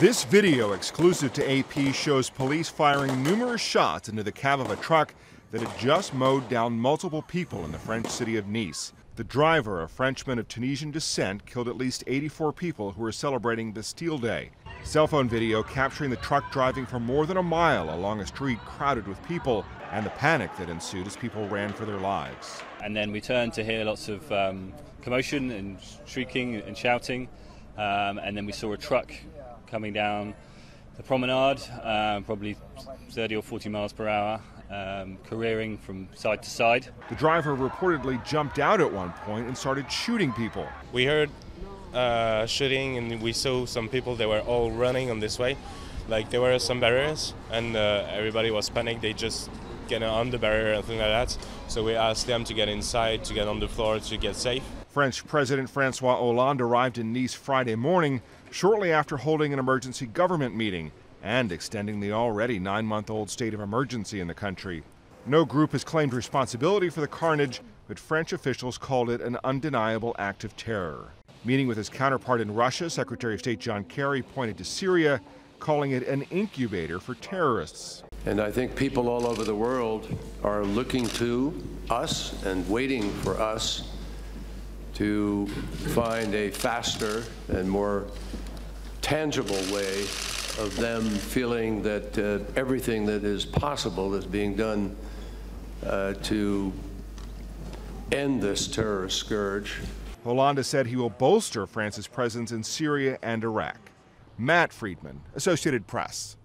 This video, exclusive to AP, shows police firing numerous shots into the cab of a truck that had just mowed down multiple people in the French city of Nice. The driver, a Frenchman of Tunisian descent, killed at least 84 people who were celebrating Bastille Day. Cell phone video capturing the truck driving for more than a mile along a street crowded with people and the panic that ensued as people ran for their lives. And then we turned to hear lots of um, commotion and shrieking and shouting. Um, and then we saw a truck coming down the promenade, uh, probably 30 or 40 miles per hour, um, careering from side to side. The driver reportedly jumped out at one point and started shooting people. We heard uh, shooting and we saw some people, they were all running on this way. Like there were some barriers and uh, everybody was panicked. They just get on the barrier and things like that. So we asked them to get inside, to get on the floor, to get safe. French President Francois Hollande arrived in Nice Friday morning, shortly after holding an emergency government meeting and extending the already nine month old state of emergency in the country. No group has claimed responsibility for the carnage, but French officials called it an undeniable act of terror. Meeting with his counterpart in Russia, Secretary of State John Kerry pointed to Syria, calling it an incubator for terrorists. And I think people all over the world are looking to us and waiting for us to find a faster and more tangible way of them feeling that uh, everything that is possible is being done uh, to end this terrorist scourge. Hollande said he will bolster France's presence in Syria and Iraq. Matt Friedman, Associated Press.